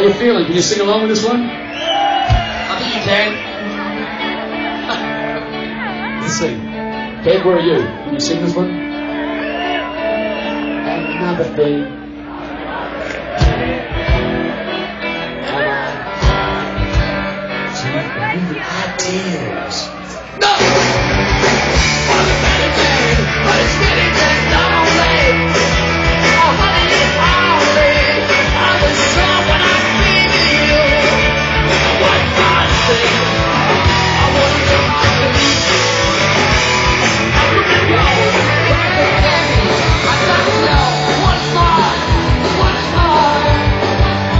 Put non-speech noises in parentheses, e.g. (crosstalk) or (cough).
How you feeling? Can you sing along with this one? I think you can. (laughs) Let's see. Dave, where are you? Can you sing this one? Another thing. Ideas?